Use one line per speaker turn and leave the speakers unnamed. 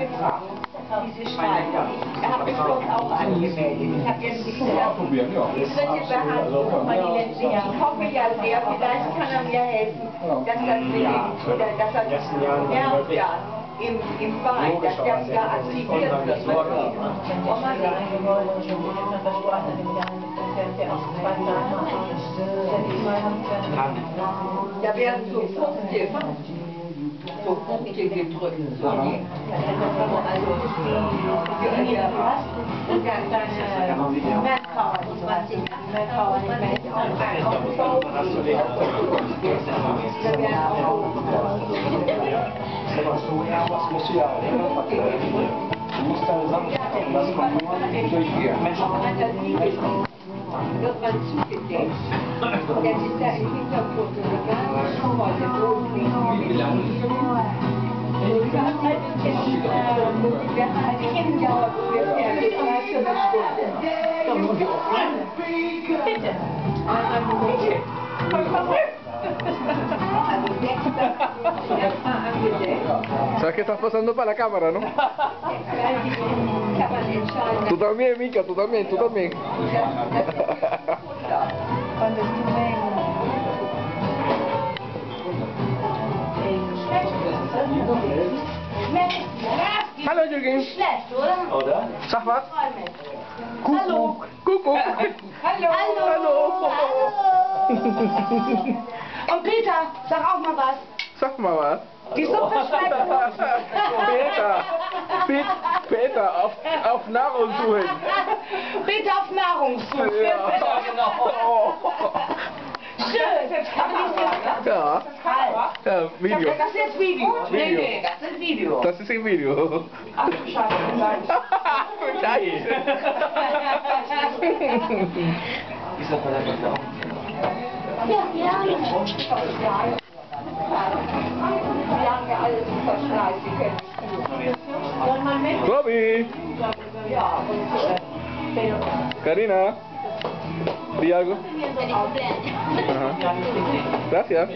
gefragt, diese Schneider. Er hat mich bloß auch angemeldet. Ich habe jetzt
diese, die
dritte Behandlung nochmal die letzte Jahr. Ich hoffe ja sehr, vielleicht kann er mir helfen, dass das wieder, dass er das merkt, ja. Im, im Verein, dass das da aktiviert wird. Und da werden so 50 faut compter des trucs. Gracias.
¿Sabes qué estás pasando para la cámara, no? Tú también, Mica, tú también, tú también. Hallo Jürgen.
Schlecht, oder?
Oder?
Sag was.
Hallo.
Kuckuck.
Hallo.
Hallo.
Und Peter, sag auch mal was.
Sag mal was.
Die Suppe schmeckt.
Peter. Pet Peter, auf, auf Nahrung suchen.
Peter auf Nahrungssuche.
Ja. Oh. Ja. Ja, Video.
Das ist jetzt Video. Nee, nee, das ist Video.
Das ist ein Video.
Ach, scheiße.
Scheiße.
Ist doch mal
Ja, ja.
Bobby! Karina! Di algo. Ajá. Gracias.